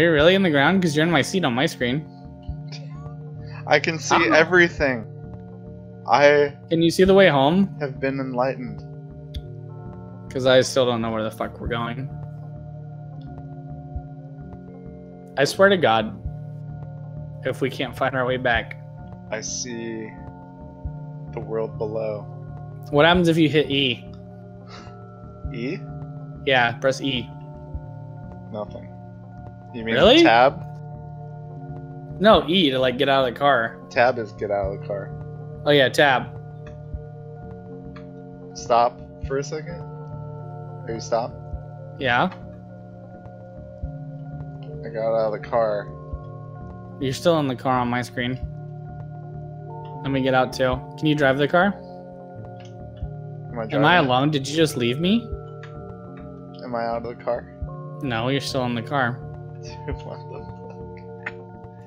Are you really in the ground? Because you're in my seat on my screen. I can see Ah. everything. I Can you see the way home? have been enlightened. Because I still don't know where the fuck we're going. I swear to God, if we can't find our way back, I see the world below. what happens if you hit E? E? Yeah, press E. Nothing. You mean Really? tab? No, E to like get out of the car. Tab is get out of the car. Oh yeah, tab. Stop for a second. Are you stop? Yeah, I got out of the car. you're still in the car on my screen. Let me get out too. Can you drive the car? Am I Am I alone? Did you just leave me? Am I out of the car? No, you're still in the car. Dude, what the fuck?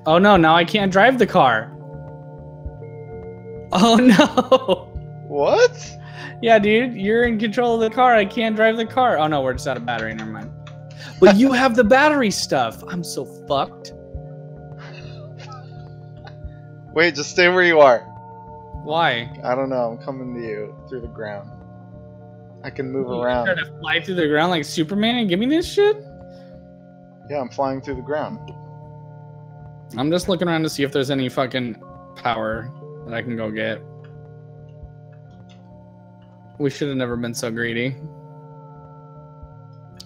Oh no, now I can't drive the car. Oh no. What? Yeah, dude, you're in control of the car. I can't drive the car. Oh no, we're just out of battery. Never mind. But you have the battery stuff. I'm so fucked. Wait, just stay where you are. Why? I don't know. I'm coming to you through the ground. I can move You around. Try to fly through the ground like Superman and give me this shit. Yeah, I'm flying through the ground. I'm just looking around to see if there's any fucking power that I can go get. We should have never been so greedy.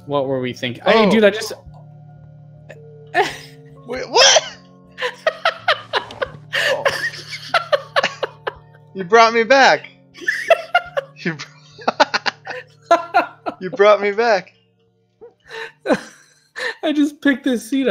What were we thinking? Hey, Oh. dude, I just. Wait, what? Oh. You brought me back. You, br- you brought me back. I just picked this seat